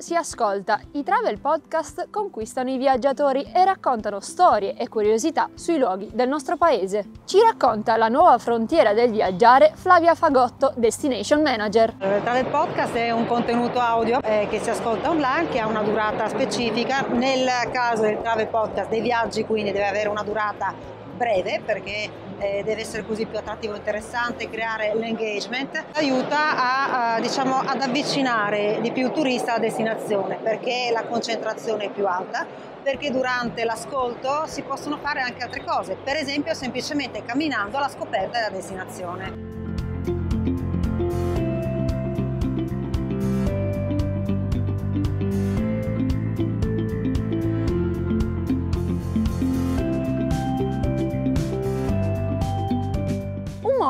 si ascolta. I travel podcast conquistano i viaggiatori e raccontano storie e curiosità sui luoghi del nostro paese. Ci racconta la nuova frontiera del viaggiare Flavia Fagotto, Destination Manager. Il travel podcast è un contenuto audio eh, che si ascolta online, che ha una durata specifica. Nel caso del travel podcast dei viaggi, quindi deve avere una durata breve perché eh, deve essere così più attrattivo e interessante, creare l'engagement, aiuta a, a, diciamo, ad avvicinare di più il turista alla destinazione perché la concentrazione è più alta, perché durante l'ascolto si possono fare anche altre cose, per esempio semplicemente camminando alla scoperta della destinazione.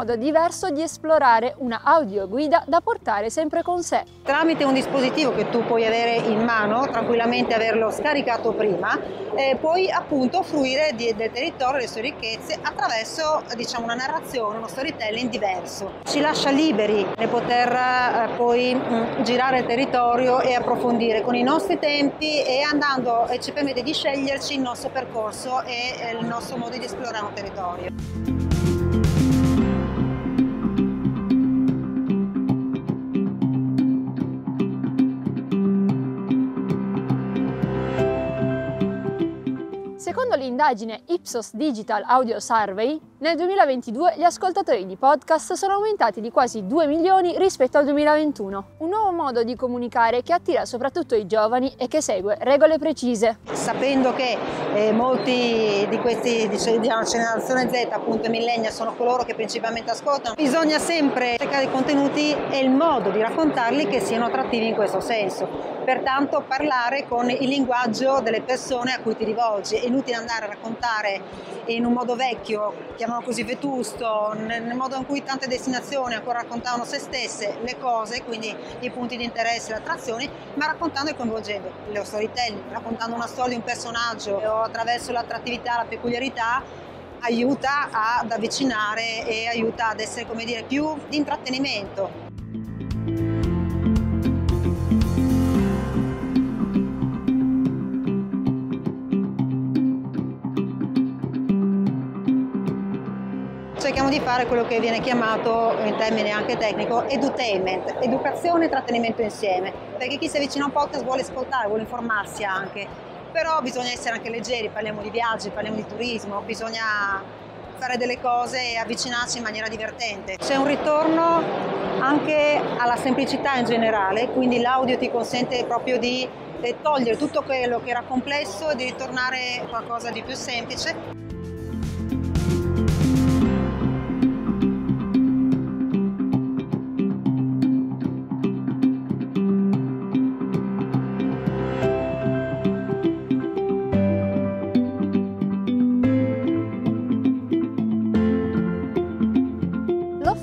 Modo diverso di esplorare una audioguida da portare sempre con sé. Tramite un dispositivo che tu puoi avere in mano, tranquillamente averlo scaricato prima, eh, puoi appunto fruire di, del territorio, delle sue ricchezze attraverso diciamo, una narrazione, uno storytelling diverso. Ci lascia liberi nel poter eh, poi mh, mm, girare il territorio e approfondire con i nostri tempi e andando e ci permette di sceglierci il nostro percorso e eh, il nostro modo di esplorare un territorio. Secondo l'indagine Ipsos Digital Audio Survey, nel 2022 gli ascoltatori di podcast sono aumentati di quasi 2 milioni rispetto al 2021. Un nuovo modo di comunicare che attira soprattutto i giovani e che segue regole precise. Sapendo che eh, molti di questi della generazione Z, appunto i millennial, sono coloro che principalmente ascoltano, bisogna sempre cercare i contenuti e il modo di raccontarli che siano attrattivi in questo senso. Pertanto parlare con il linguaggio delle persone a cui ti rivolgi. È inutile andare a raccontare in un modo vecchio, chiamano così vetusto, nel modo in cui tante destinazioni ancora raccontavano se stesse, le cose, quindi i punti di interesse, le attrazioni, ma raccontando e coinvolgendo lo storytelling, raccontando una storia di un personaggio o attraverso l'attrattività, la peculiarità aiuta ad avvicinare e aiuta ad essere come dire più di intrattenimento cerchiamo di fare quello che viene chiamato in termini anche tecnico edutainment, educazione e trattenimento insieme, perché chi si avvicina a un podcast vuole ascoltare, vuole informarsi anche, però bisogna essere anche leggeri, parliamo di viaggi, parliamo di turismo, bisogna fare delle cose e avvicinarsi in maniera divertente. C'è un ritorno anche alla semplicità in generale, quindi l'audio ti consente proprio di togliere tutto quello che era complesso e di ritornare a qualcosa di più semplice.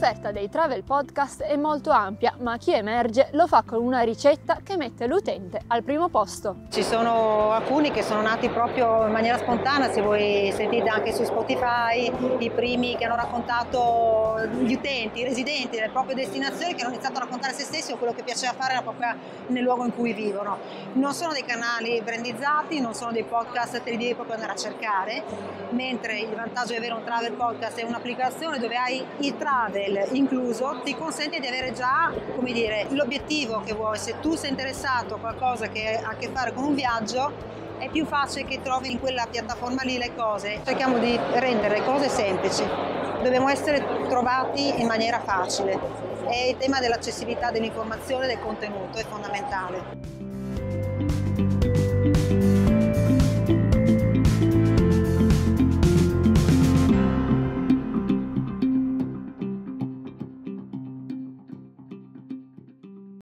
L'offerta dei travel podcast è molto ampia, ma chi emerge lo fa con una ricetta che mette l'utente al primo posto. Ci sono alcuni che sono nati proprio in maniera spontanea, se voi sentite anche su Spotify, i primi che hanno raccontato gli utenti, i residenti delle proprie destinazioni che hanno iniziato a raccontare se stessi o quello che piaceva fare proprio nel luogo in cui vivono. Non sono dei canali brandizzati, non sono dei podcast che li devi proprio andare a cercare, mentre il vantaggio di avere un travel podcast è un'applicazione dove hai il travel incluso ti consente di avere già l'obiettivo che vuoi. Se tu sei interessato a qualcosa che ha a che fare con un viaggio, è più facile che trovi in quella piattaforma lì le cose. Cerchiamo di rendere le cose semplici, dobbiamo essere trovati in maniera facile e il tema dell'accessibilità dell'informazione e del contenuto è fondamentale.